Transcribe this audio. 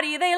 body, they